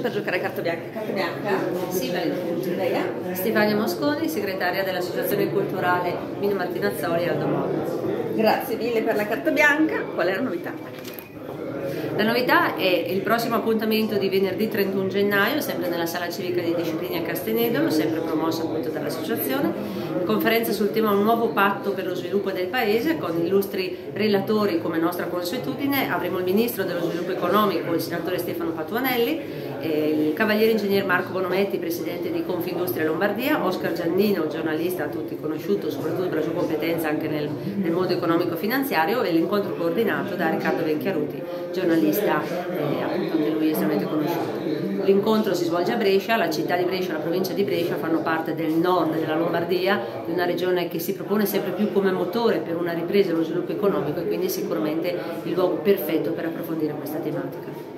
Per giocare a carta bianca. Carta bianca? Lei è? Stefania Mosconi, segretaria dell'Associazione Culturale Mino Martinazzoli Aldo Moro. Grazie mille per la carta bianca. Qual è la novità? La novità è il prossimo appuntamento di venerdì 31 gennaio, sempre nella sala civica di disciplina a Castenedolo, sempre promossa appunto dall'associazione, conferenza sul tema Un nuovo patto per lo sviluppo del Paese con illustri relatori come nostra consuetudine, avremo il Ministro dello Sviluppo Economico, il Senatore Stefano Patuanelli, il Cavaliere Ingegner Marco Bonometti, Presidente di Confindustria Lombardia, Oscar Giannino, giornalista a tutti conosciuto soprattutto per la sua competenza anche nel, nel mondo economico-finanziario e l'incontro coordinato da Riccardo Venchiaruti, giornalista eh, appunto anche lui estremamente conosciuto. L'incontro si svolge a Brescia, la città di Brescia e la provincia di Brescia fanno parte del nord della Lombardia, di una regione che si propone sempre più come motore per una ripresa e lo sviluppo economico e quindi sicuramente il luogo perfetto per approfondire questa tematica.